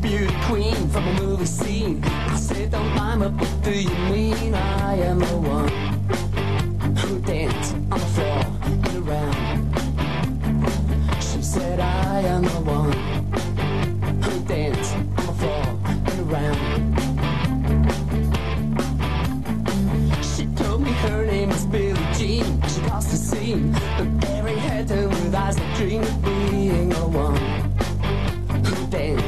beauty queen from a movie scene. I said, don't line up, what do you mean? I am the one who danced on the floor and around. She said, I am the one who danced on the floor and around. She told me her name is Billie Jean. She caused a scene, but Barry had her with eyes that dreamed of being the one who danced.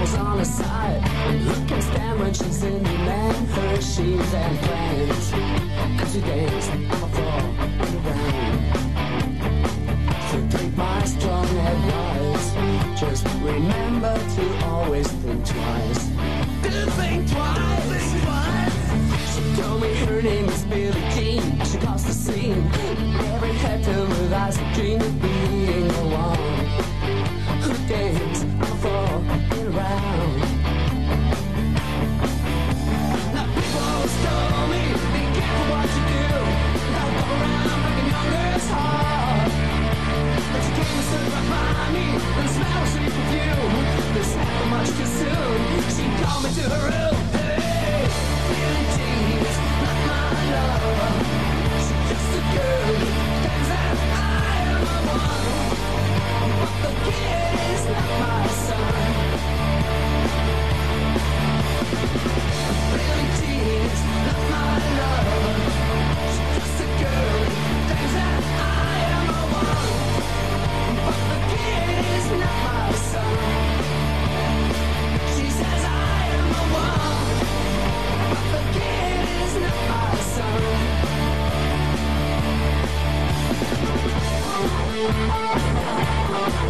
Was on the side. When she's in the man, shoes and plans? Cause danced on the floor and around. So my strong advice. Just remember to always think twice. Do think twice. Think twice. She told me her name is Billie Jean. She caused the scene. Every head to with eyes that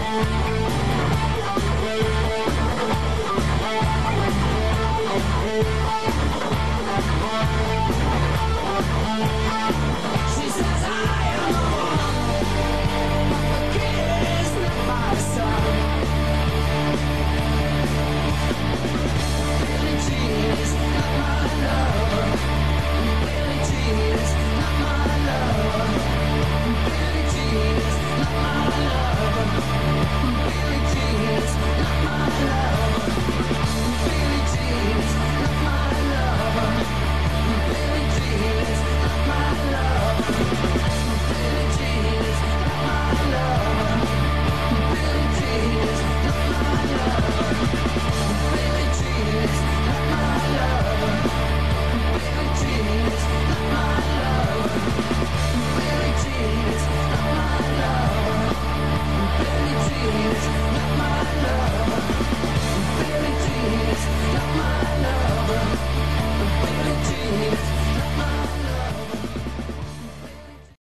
Thank